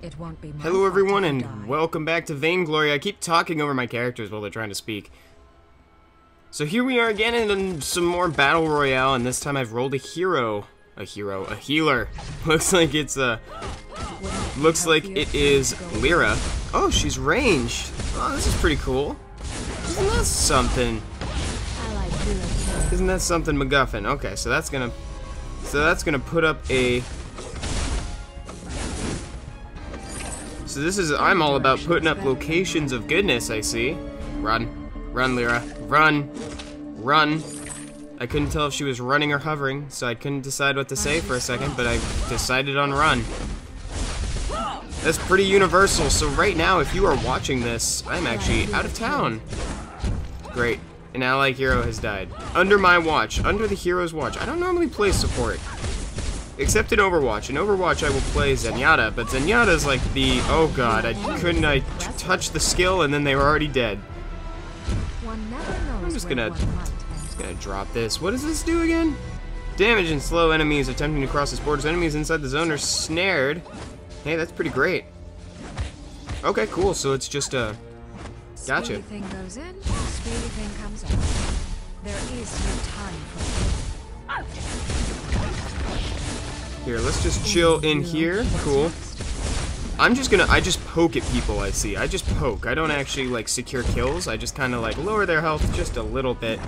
It won't be Hello everyone and die. welcome back to Vainglory. I keep talking over my characters while they're trying to speak. So here we are again in some more Battle Royale, and this time I've rolled a hero. A hero. A healer. Looks like it's a... Looks like it is Lyra. Oh, she's ranged. Oh, this is pretty cool. Isn't that something? Allied hero killed. Isn't that something MacGuffin? Okay, so that's gonna... So that's gonna put up a... So this is... I'm all about putting up locations of goodness, I see. Run. Run, Lyra. Run. Run. I couldn't tell if she was running or hovering, so I couldn't decide what to say for a second, but I decided on run. That's pretty universal, so right now, if you are watching this, I'm actually out of town. Great. An ally hero has died. Under my watch. Under the hero's watch. I don't normally play support. Except in Overwatch. In Overwatch I will play Zenyatta, but Zenyatta's like the... Oh god, I couldn't... I touch the skill and then they were already dead. One never knows I'm just gonna- one might end. Just gonna drop this. What does this do again? Damage and slow enemies attempting to cross this borders. Enemies inside the zone are snared. Hey, that's pretty great. Okay, cool. So it's just a... Gotcha. Thing goes in, thing comes out. There is no time for Here, let's just chill in here. Cool. I'm just gonna, I just poke at people I see. I just poke. I don't actually, like, secure kills. I just kind of, like, lower their health just a little bit.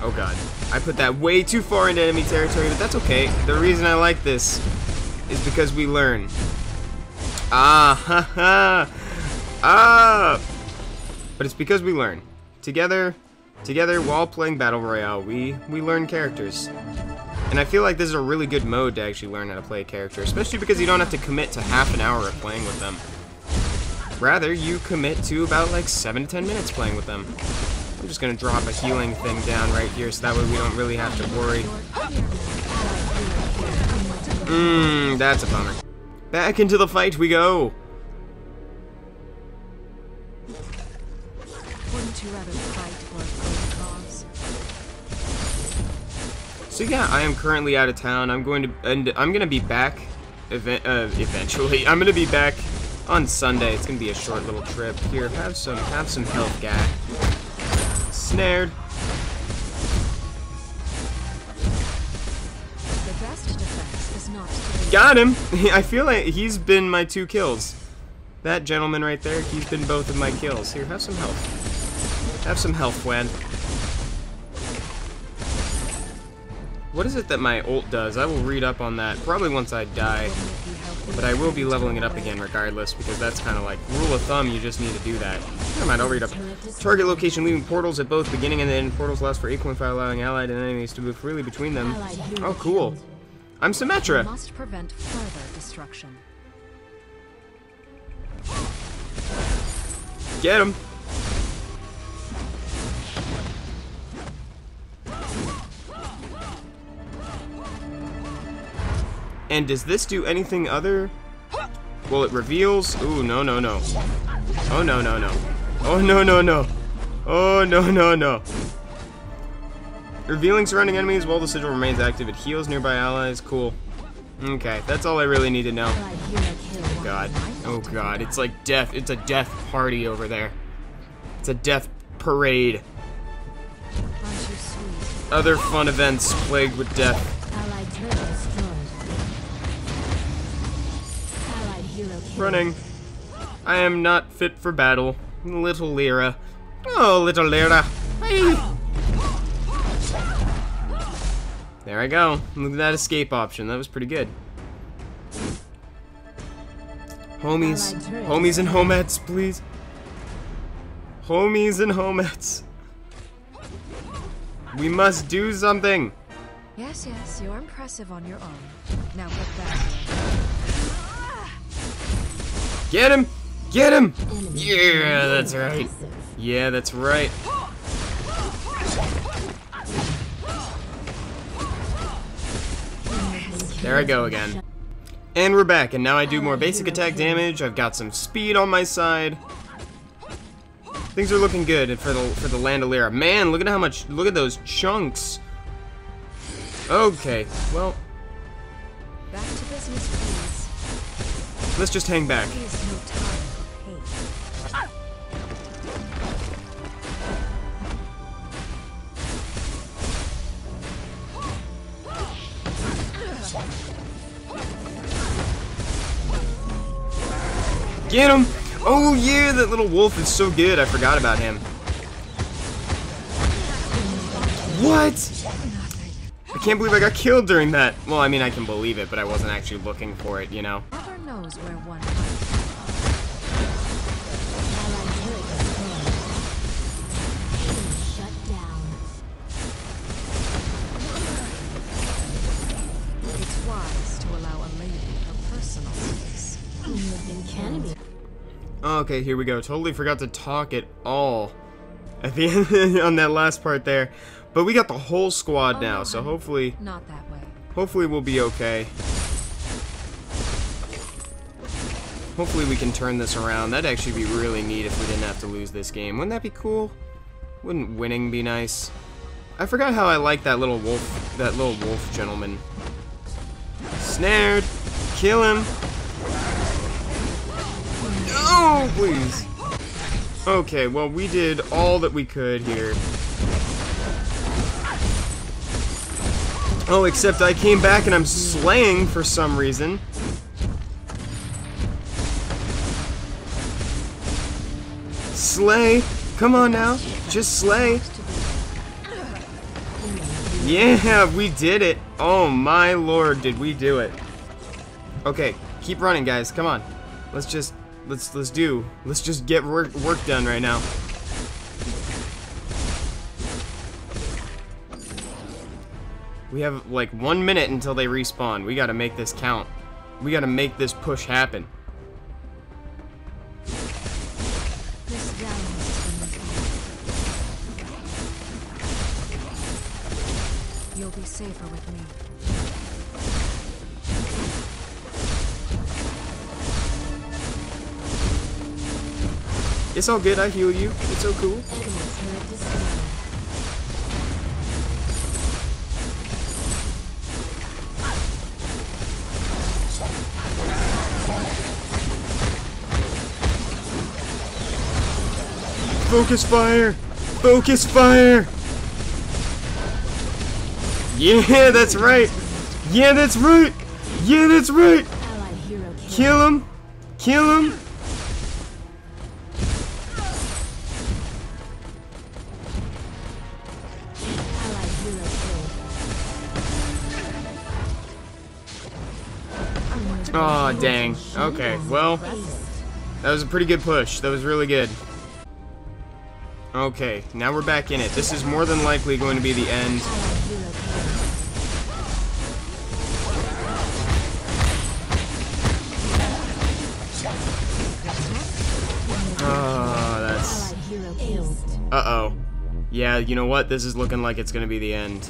Oh, God. I put that way too far into enemy territory, but that's okay. The reason I like this is because we learn. Ah, ha, ha. Ah! But it's because we learn. Together, together, while playing Battle Royale, we, we learn characters. And I feel like this is a really good mode to actually learn how to play a character, especially because you don't have to commit to half an hour of playing with them. Rather, you commit to about like 7 to 10 minutes playing with them. I'm just gonna drop a healing thing down right here so that way we don't really have to worry. Mmm, that's a bummer. Back into the fight we go! Rather So yeah, I am currently out of town. I'm going to, and I'm gonna be back, event, uh, eventually. I'm gonna be back on Sunday. It's gonna be a short little trip. Here, have some, have some health, guy. Snared. The best defense is not to Got him. I feel like he's been my two kills. That gentleman right there, he's been both of my kills. Here, have some health. Have some health, Wen. What is it that my ult does? I will read up on that probably once I die. But I will be leveling it up again regardless, because that's kind of like rule of thumb, you just need to do that. Never mind, I'll read up. Target location leaving portals at both beginning and end. Portals last for 8.5, allowing allied and enemies to move freely between them. Oh, cool. I'm Symmetra. must prevent further destruction. Get him. And does this do anything other? Well, it reveals. Ooh, no, no, no. Oh, no, no, no. Oh, no, no, no. Oh, no, no, no. Revealing surrounding enemies while the sigil remains active. It heals nearby allies. Cool. Okay, that's all I really need to know. God. Oh god, it's like death. It's a death party over there. It's a death parade. Other fun events plagued with death. Running. I am not fit for battle. Little Lyra. Oh, little Lyra. Hey. There I go. Look at that escape option. That was pretty good. Homies. Homies and homets, please. Homies and homets. We must do something. Yes, yes, you're impressive on your own. Now get back. Get him! Get him! Yeah, that's right. Yeah, that's right. There I go again. And we're back, and now I do more basic attack damage. I've got some speed on my side. Things are looking good for the for the Land of Lyra. Man, look at how much look at those chunks. Okay, well, Back to business, please. Let's just hang back. Get him! Oh yeah, that little wolf is so good. I forgot about him. What? I can't believe I got killed during that. Well, I mean, I can believe it, but I wasn't actually looking for it, you know? Never knows where one hides. Shut down. It's wise to allow a lady her personal space. Enemy. Okay, here we go. Totally forgot to talk at all at the end on that last part there. But we got the whole squad Oh, now, no, so hopefully, Not that way. hopefully we'll be okay. Hopefully we can turn this around. That'd actually be really neat if we didn't have to lose this game. Wouldn't that be cool? Wouldn't winning be nice? I forgot how I like that little wolf, that little wolf gentleman. Snared! Kill him! No, please! Okay, well, we did all that we could here. Oh, except I came back and I'm slaying for some reason. Slay! Come on now, just slay. Yeah, we did it. Oh my lord, did we do it. Okay, keep running guys, come on. Let's just, let's, let's do, let's just get work, work done right now. We have like one minute until they respawn. We gotta make this count. We gotta make this push happen. You'll be safer with me. It's all good, I heal you. It's so cool. Enemy turret destroyed. Focus fire! Focus fire! Yeah, that's right! Yeah, that's right! Yeah, that's right! Allied hero killed. Kill him! Kill him! Allied hero killed. Aw, dang. Okay, well, that was a pretty good push. That was really good. Okay, now we're back in it. This is more than likely going to be the end. Oh, that's... Uh-oh. Yeah, you know what? This is looking like it's gonna be the end.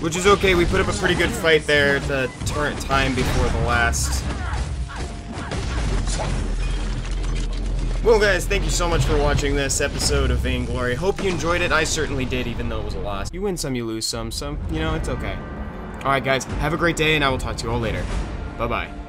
Which is okay, we put up a pretty good fight there the turret time before the last. Well guys, thank you so much for watching this episode of Vainglory. Hope you enjoyed it. I certainly did, even though it was a loss. You win some, you lose some, so, you know, it's okay. Alright guys, have a great day, and I will talk to you all later. Bye-bye.